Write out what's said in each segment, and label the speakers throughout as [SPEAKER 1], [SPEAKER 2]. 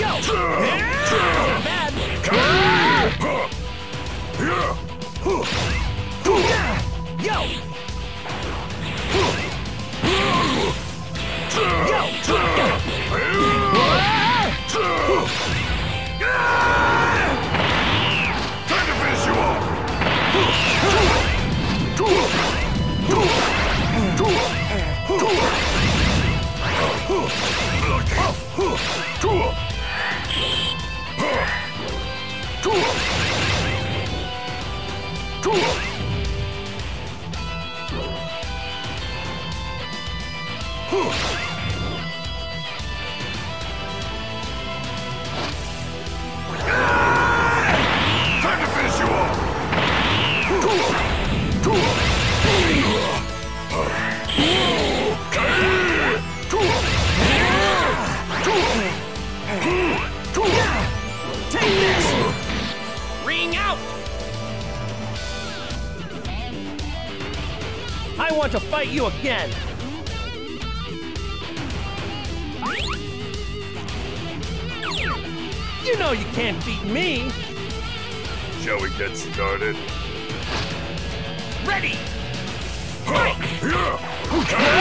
[SPEAKER 1] Yo! Not bad!
[SPEAKER 2] Yeah.
[SPEAKER 1] Yo!
[SPEAKER 2] Time to finish you off. Time to finish you off.
[SPEAKER 1] Yeah! Want to fight you again! You know you can't beat me!
[SPEAKER 2] Shall we get started?
[SPEAKER 1] Ready!
[SPEAKER 2] Time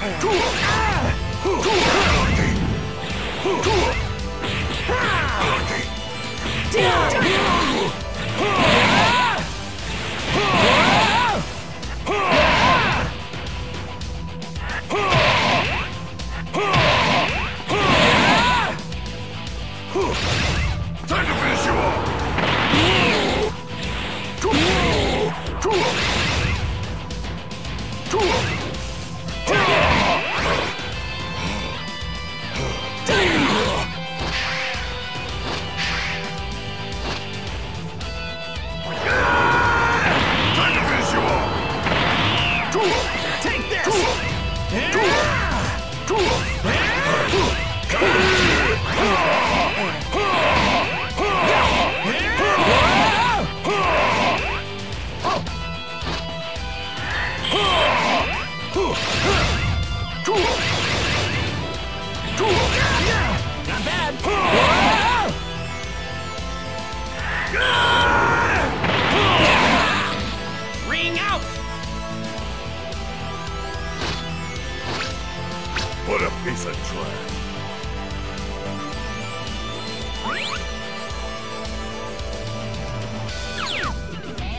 [SPEAKER 2] Time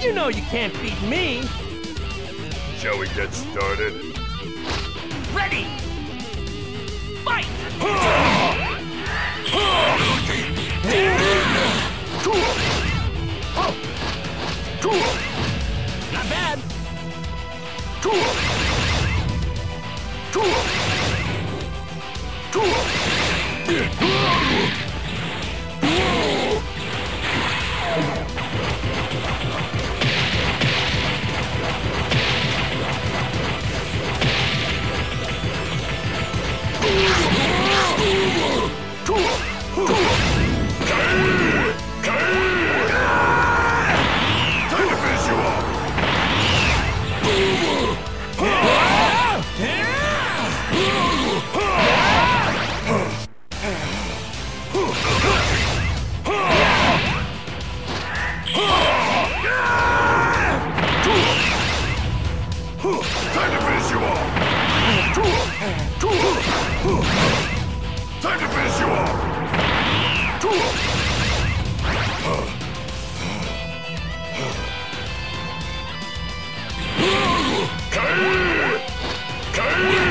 [SPEAKER 2] You
[SPEAKER 1] know you can't beat me!
[SPEAKER 2] Shall we get started?
[SPEAKER 1] Ready! Fight! Not bad!
[SPEAKER 2] Time 帰れ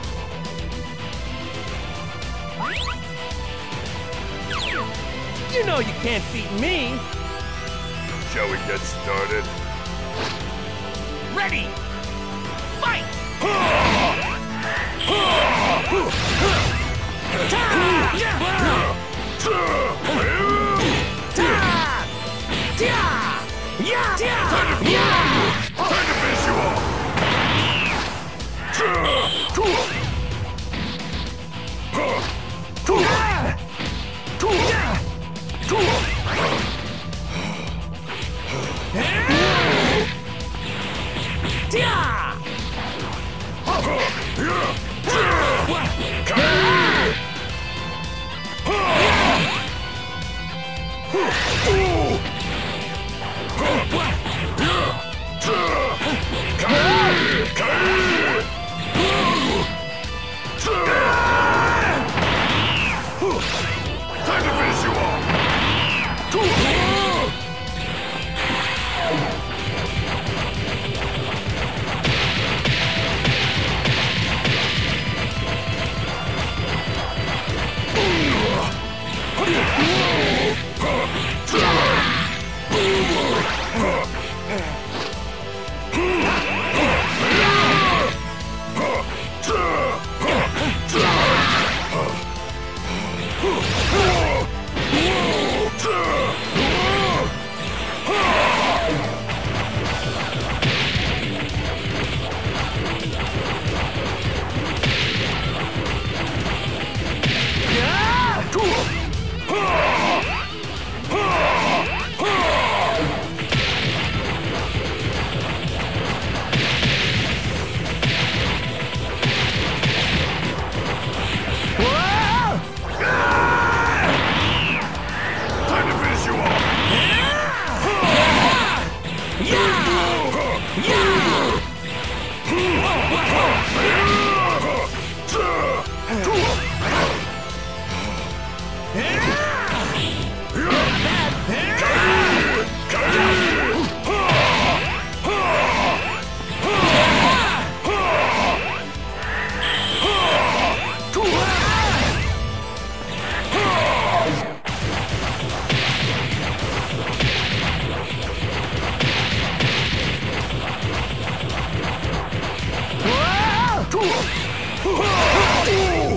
[SPEAKER 2] You
[SPEAKER 1] know you can't beat me.
[SPEAKER 2] Shall we get started?
[SPEAKER 1] Ready! Fight!
[SPEAKER 2] Time to finish you off!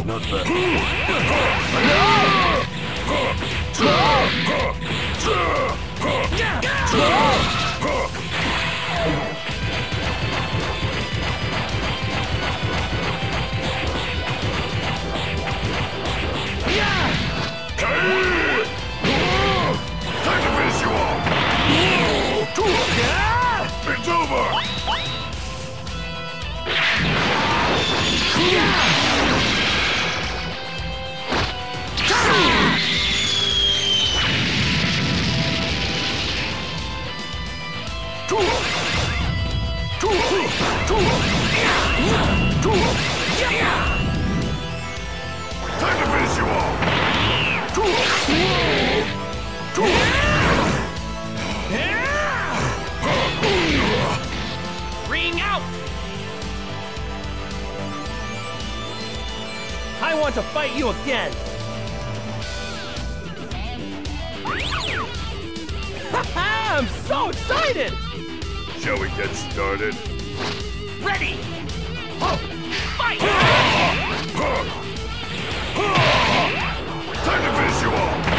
[SPEAKER 2] Not bad. Time
[SPEAKER 1] want to fight you again! Haha! I'm so excited!
[SPEAKER 2] Shall we get started?
[SPEAKER 1] Ready!
[SPEAKER 2] Oh,
[SPEAKER 1] fight!
[SPEAKER 2] Time to finish you off!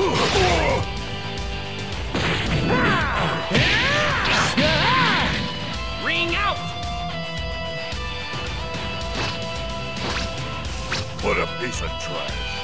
[SPEAKER 1] Ring out!
[SPEAKER 2] What a piece of trash.